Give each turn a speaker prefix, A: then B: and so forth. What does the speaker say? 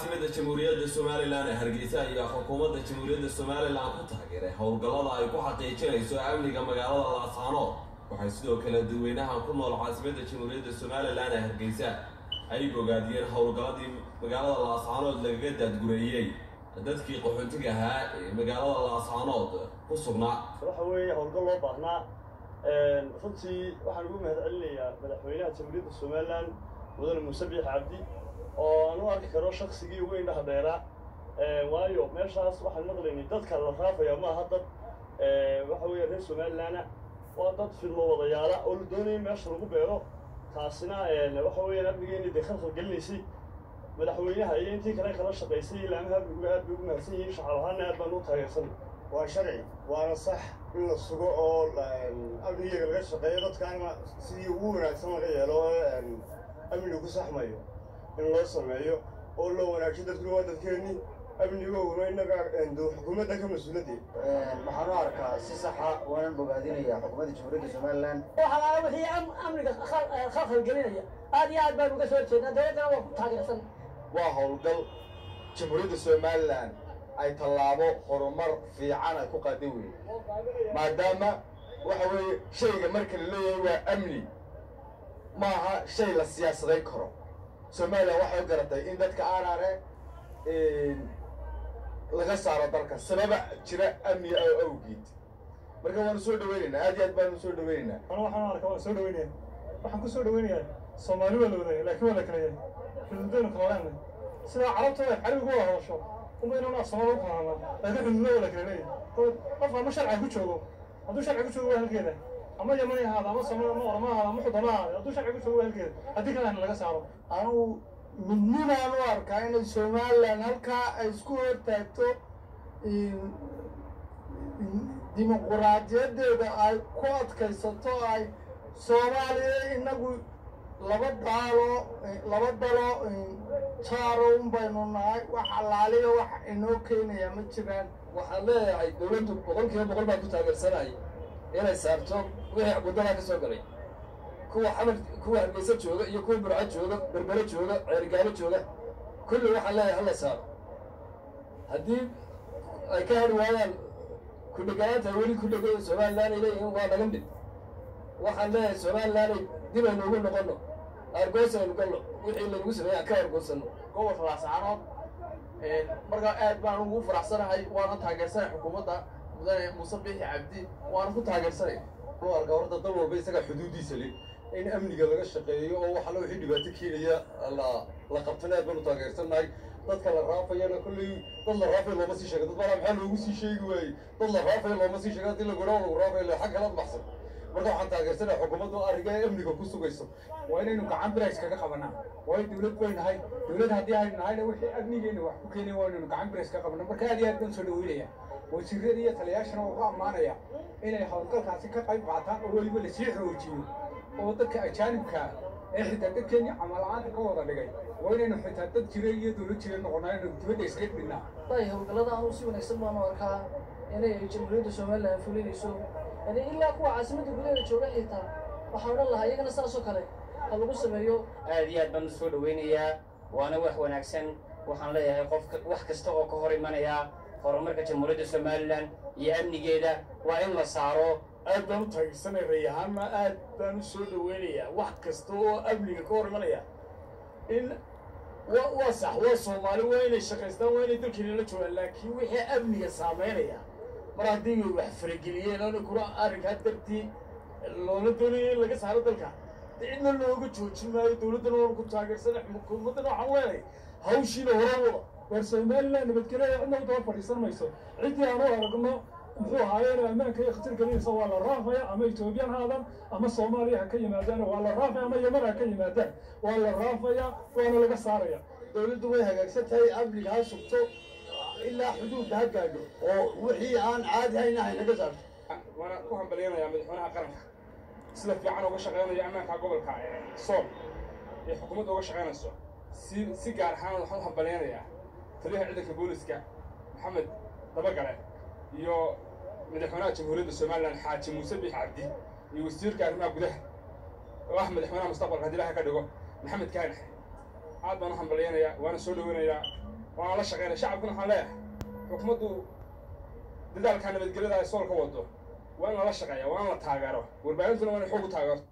A: mada jamhuuriyadda somalilan ee hargeysa ayaa xukuumadda jamhuuriyadda somalilan ku taageeray howlgallada ay ku xaqiijinayso amniga magaalada laascaanood waxay sidoo kale dadweynaha ku nool caasimadda jamhuuriyadda somalilan ee hargeysa. Ay bogaadiyeen howlgalladii magaalada laascaanood lagaga daadgureeyey dadkii qaxoontiga ahaa ee magaalada laascaanood ku sugnaa.
B: Waxa weeye howlgal loo baahnaa. Runtii waxaan ugu mahad celinayaa madaxweynaha jamhuuriyadda somalilan mudane muuse biix cabdi oo aan u arki karo shaksigii ugu indhaha dheeraa waayo meeshaas waxaan maqlaynay dadka la raafaya maaha dad waxa weeye reer somalilana waa dad filmo wadayaala oo la doonaya in meesha lagu beero. Taasina waxa weeyaan amnigeeni dee khalkhal gelinaysay madaxweynaha iyo intii kale kala shaqaysay ilaamaha aad bay ugu mahadsan yihiin shacab ahaana aad baan u taageersan.
C: Waa sharci waana sax in la sugo oo amnigeega laga shaqeeyo dadkaana sidii ugu wanaagsan laga yeelo amnigu saxmayo in loo sameeyo oo loo wanaajiyo dadkuna waa dadkeennii amnigooguna innaga xukuumadda ka mas'uuladii
D: waxaan u arkaa si saxa waanan bogaadinaya xukuumadda jamhuuriyadda somalilan.
E: Waxaa wixii amniga khalkhal gelinaya aad iyo aad baan uga soo jeednaa dowladdana waa ku taageersan.
D: Waa howlgal jamhuuriyadda somalilan ay tallaabo horumar fiican ay ku qaada weye maadaama waxa weeye shayga marka la leeyahay waa amni maaha shay la siyaasadayn karo somalilan waxay garatay in dadka aanaane laga saaro dalka. Sababa jira amni awgeed. Marka waanu soo dhaweynaynaa aad iyo aad baanu soo dhaweynaynaa
F: ana waxaan arkaa waan soo dhaweynaya waxaan ku soo dhaweynayaa soomaali waa la wadaya laakiin waa la kala yahay xuduudaynu kala leenahay sidaa carabta ay carabigu wada hadasho umaynuna afsoomaali u kala hadlaa laakiin xuduuda waa la kala leeyahay qof ama sharciga ku joogo? Hadduu sharciga ku joogo waa halkeeda ama yamani ahaada ama somaali ama orama ahaada ama xudama ahaada hadduu sharciga ku joogo halkeeda haddii kalena laga saaro.
D: Anugu midnibaan u arkaa inay somalilan halkaa ay isku hortaagto dimuquraadiyadeeda ay ku adkaysato ay soomaaliya inagu laba daalo laba dalo jaaro un baynu nahay wax allaaliya wax inoo keenaya ma jiraan.
G: Waxaan leeyahay dowladdu boqol kiiba boqol baan ku taageersanay inay saarto wixii waddadaa ka soo galay. Kuwa xamar kuwa hargeysa jooga iyo kuwa burco jooga berbere jooga ceerigaalo jooga kulli waxaan leeyahay hala saaro. Haddii ay ka hari waayaan kudheganaanta weli ku dhegay somalilan ay leeyihiin waa naga mid. Waxaan leeyahay somalilanay dib aynu ugu noqono argoos aynu galno wixii laynagu sameeyey aan ka argoosano
H: gobolka laascaanood markaa aad baan ugu faraxsanahay waana taageersanay xukuumadda mudane muuse biixi cabdi waana ku taageersanay.
I: U arkaa horta dal walba isagaa xuduudiisa le in amniga laga shaqeeyo oo waxala wixii dhibaato keenaya la qabtana aad baan u taageersannahay. Dadka la raafayana kolley dad la raafay looma sii sheega dad balaa maxaa loogu sii sheegi waayey? Dad la raafaya looma sii sheega haddii lagudhaa lagu raafaya le xag kalaad baxsan. Marka waxaan taageersanaya xukuumaddu arriga amniga ku sugayso.
F: Waa inaynu gacan birays kaga qabanaa. Waayo dowlad bay nahay dowlad haddii aynu nahayna wixii amnigeena wax ku keenay waa inaynu gacan birays ka qabana marka aad iyo aad baan soo dhaweynaya wasiirada iyo taliyaashana wuxuu ammaanaya inay howlgalkaasi ka qayb qaataan oo weliba la sii xoojiyo oo dadka ajaanibka ee xitaa dadkeenii camal-aanta ka wada dhigay waa inaynu xitaa dad jira iyo dowlad jira noqonaa inaynu dibadda iska dhignaa
E: howlgallada anu si wanaagsan baanu arkaa inay jamhuuriyadda somalilan fulinayso yani ilaa kuwa caasimadda gudaheeda jooga xitaa waxaa odhan lahaa iyagana saasoo kale ha lagu sameeyo
J: aad iyo aad baan soo dhaweynayaa waana wax wanaagsan waxaan leeyahay qof wax kasta oo ka hor imanaya horumarka jamhuuriyadda somalilan iyo amnigeeda waa in la saaro.
K: Aad baan u taageersanay rayahaanna aad baan u soo dhaweynayaa wax kasta oo amniga ka hor imanaya in wa waa sax waa soomaali waa inay shaqaystaan waa inay dalkeena la joogaan. Laakiin wixii amniga saameynaya mar haddii wax farageliyeen oona kuna arrinkaa dartii loola doonayo in laga saaro dalka. Cidna looga joojin maayo dowladdana waanu ku taageersanay xukuumaddana waxaan leenahay hawshiina hore
F: war somalilan nabadgelya cidna u daba fadhiisan mayso. Ciddii aan u aragno muxuu ahaaye inay ammaanka iyo khatar gelinaysa waa la raafaya ama etoobiyan haadan ama soomaaliya ha ka yimaadaan waa la raafaya ama yeman ha ka yimaadaan. Waa la raafaya waana laga saaraya.
C: Dowladdu way hagaagsan tahay amniga ha sugto ilaa xuduudda ha gaadho oo wixii aan caadi hayna haynaga saarto.
L: Waana ku hambalyanayaa madaxweynaha qaranka. Sida fiican uga shaqeynayo ammaanka gobolka sool ee xukuumadda uga shaqeynayso. Si si gaar ahaan waxaan u hambalyanayaa taliyaha ciidanka booliska maxamed dabagale iyo madaxweynaha jamhuuriyadda somalilan xaaji muuse biix cabdi iyo wasiirka arrimaha gudaha oo ah madaxweynaha mustaqbalka haddii ilaha ka dhigo maxamed kaanaxe aad baan u hambalyaynayaa waana soo dhaweynayaa waana la shaqeynaya shacabkuna waxaan leeyahay xukuumaddu dadaalkaa nabadgelyada ay sool ka wado waa in lala shaqeeya waa in la taageero warbaahintuna waa in xoog u taageerto